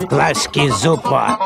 Глазки зупа.